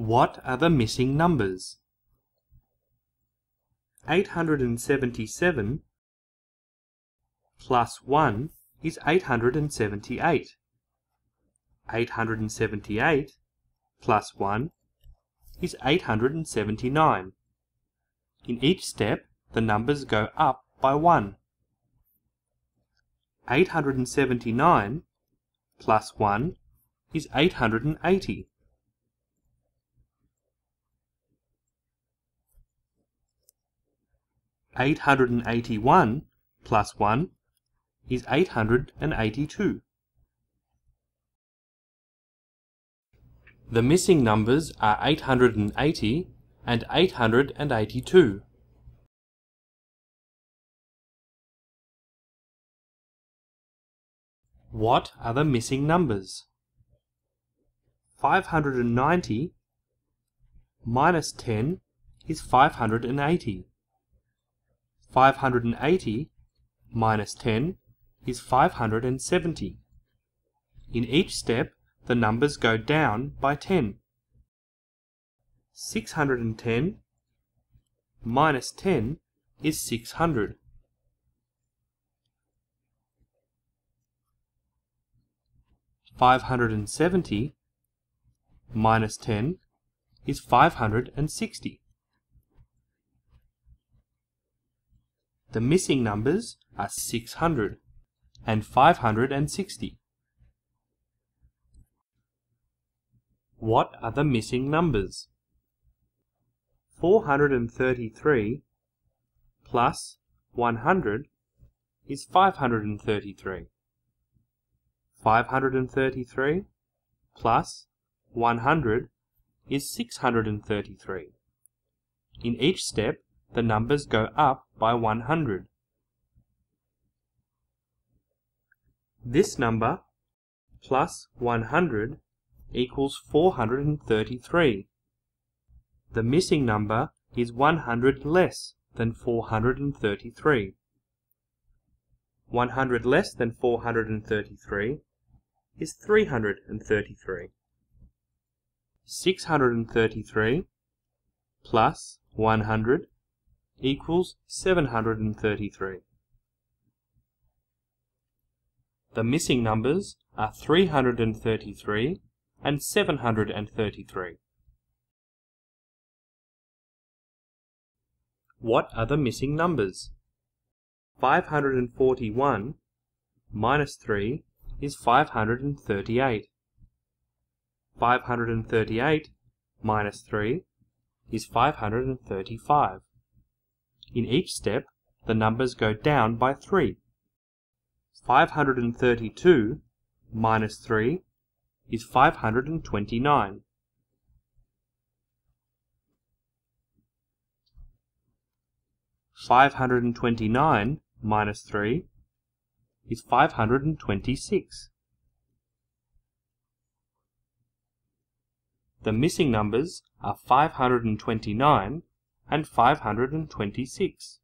What are the missing numbers? 877 plus 1 is 878. 878 plus 1 is 879. In each step, the numbers go up by 1. 879 plus 1 is 880. 881 plus 1 is 882. The missing numbers are 880 and 882. What are the missing numbers? 590 minus 10 is 580. 580 minus 10 is 570. In each step, the numbers go down by 10. 610 minus 10 is 600. Five hundred and seventy minus ten is five hundred and sixty. The missing numbers are 600 and 560. What are the missing numbers? 433 plus 100 is 533. 533 plus 100 is 633. In each step, the numbers go up by 100. This number plus 100 equals 433. The missing number is 100 less than 433. 100 less than 433 is 333. 633 plus 100 equals 733. The missing numbers are 333 and 733. What are the missing numbers? 541 minus 3 is 538. 538 minus 3 is 535. In each step, the numbers go down by 3. 532 minus 3 is 529. Five hundred and twenty-nine minus three is five hundred and twenty-six. The missing numbers are five hundred and twenty-nine and 526.